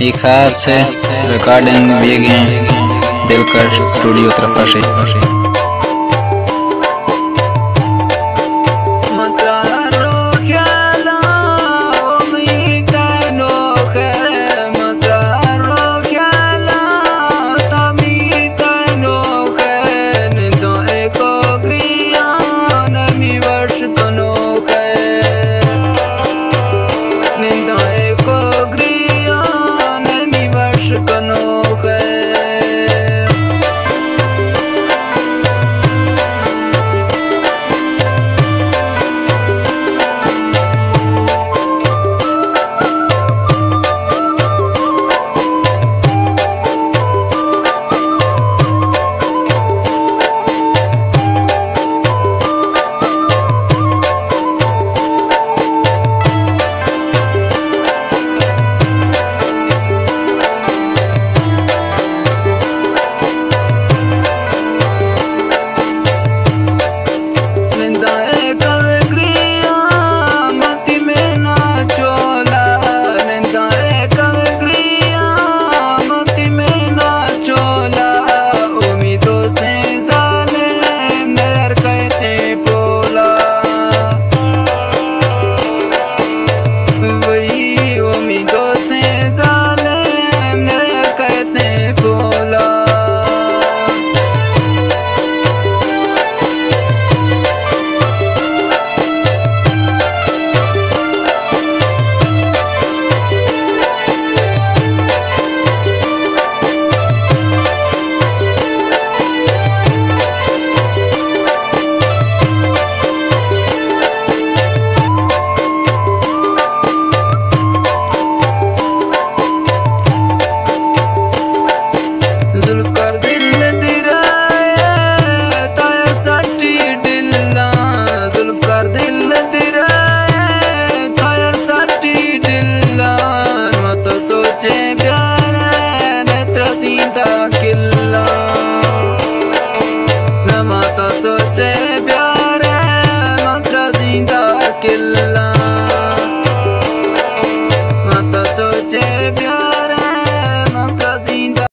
ये खास रिकॉर्डिंग भी दिलकर स्टूडियो तरफ़ से।